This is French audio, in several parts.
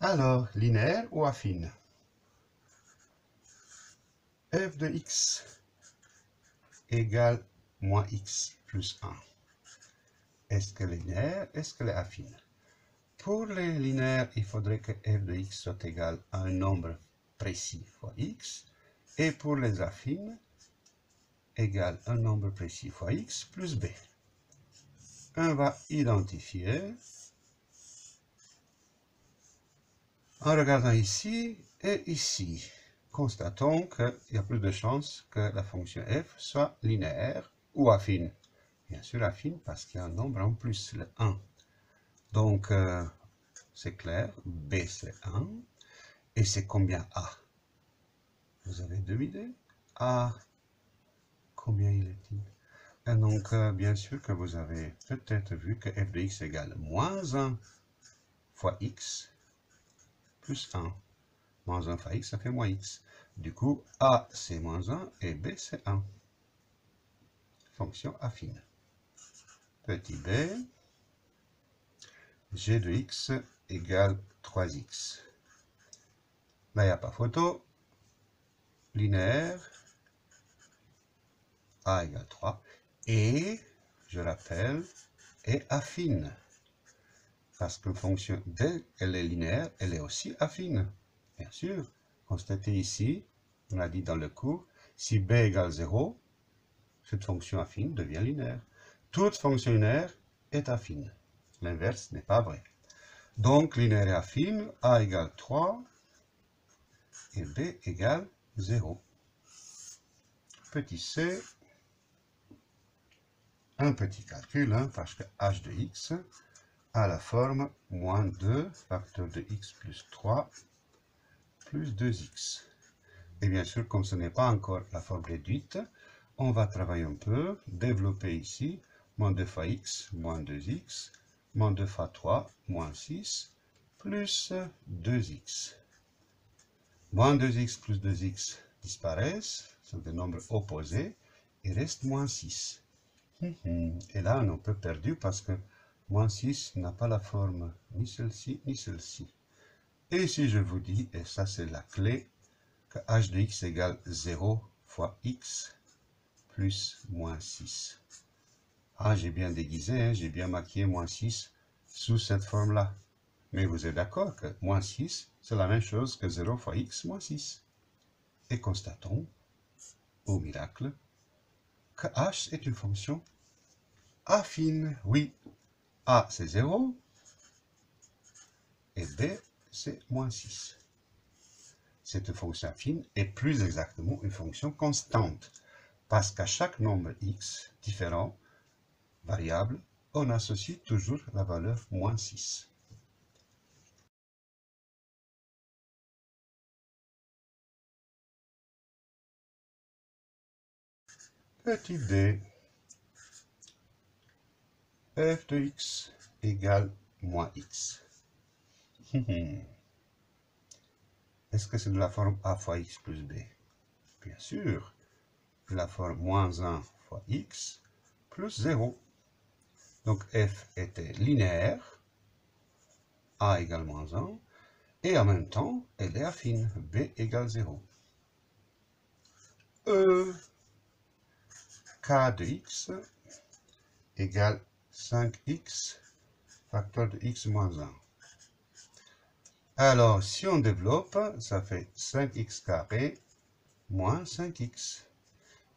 Alors, linéaire ou affine? F de x égale moins x plus 1. Est-ce qu'elle est linéaire? Est-ce qu'elle est affine? Pour les linéaires, il faudrait que f de x soit égal à un nombre précis fois x. Et pour les affines, égal un nombre précis fois x plus b. On va identifier en regardant ici et ici. Constatons qu'il y a plus de chances que la fonction f soit linéaire ou affine. Bien sûr affine parce qu'il y a un nombre en plus, le 1. Donc, euh, c'est clair, b c'est 1. Et c'est combien a? Vous avez deux idées? A, combien il est-il? Et donc, euh, bien sûr que vous avez peut-être vu que f de x égale moins 1 fois x plus 1. Moins 1 fois x, ça fait moins x. Du coup, a c'est moins 1 et b c'est 1. Fonction affine. Petit b, g de x égale 3x. Là, il n'y a pas photo. Linéaire, a égale 3 et, je rappelle, est affine. Parce que fonction, dès qu'elle est linéaire, elle est aussi affine. Bien sûr, constatez ici, on a dit dans le cours, si b égale 0, cette fonction affine devient linéaire. Toute fonction linéaire est affine. L'inverse n'est pas vrai. Donc, linéaire et affine, a égale 3 et b égale 0. Petit c, un petit calcul, hein, parce que h de x a la forme moins 2 facteur de x plus 3 plus 2x. Et bien sûr, comme ce n'est pas encore la forme réduite, on va travailler un peu, développer ici, moins 2 fois x, moins 2x, moins 2 fois 3, moins 6, plus 2x. Moins 2x plus 2x disparaissent, sont des nombres opposés, il reste moins 6. Et là, on est un peu perdu parce que moins 6 n'a pas la forme ni celle-ci, ni celle-ci. Et si je vous dis, et ça c'est la clé, que h de x égale 0 fois x plus moins 6. Ah, j'ai bien déguisé, hein, j'ai bien maquillé moins 6 sous cette forme-là. Mais vous êtes d'accord que moins 6, c'est la même chose que 0 fois x moins 6. Et constatons, au miracle, que h est une fonction affine. Oui, a c'est 0 et b c'est moins 6. Cette fonction affine est plus exactement une fonction constante parce qu'à chaque nombre x différent, variable, on associe toujours la valeur moins 6. Petit d, f de x égale moins x. Est-ce que c'est de la forme a fois x plus b? Bien sûr, la forme moins 1 fois x plus 0. Donc f était linéaire, a égale moins 1, et en même temps, elle est affine, b égale 0. E, k de x égale 5x facteur de x moins 1. Alors, si on développe, ça fait 5x carré moins 5x.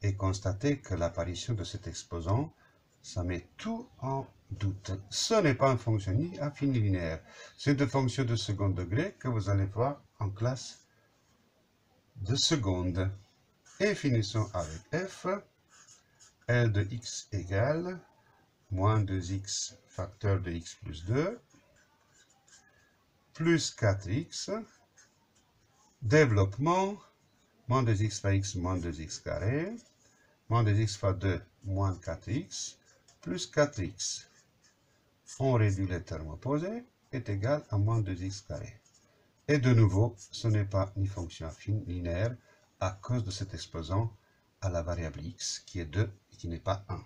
Et constatez que l'apparition de cet exposant, ça met tout en doute. Ce n'est pas une fonction ni affine linéaire. C'est une fonction de second degré que vous allez voir en classe de seconde. Et finissons avec f. L de x égale moins 2x facteur de x plus 2, plus 4x, développement, moins 2x fois x moins 2x carré, moins 2x fois 2 moins 4x, plus 4x. On réduit les termes opposés, est égal à moins 2x carré. Et de nouveau, ce n'est pas une fonction affine linéaire à cause de cet exposant à la variable x qui est 2 et qui n'est pas 1.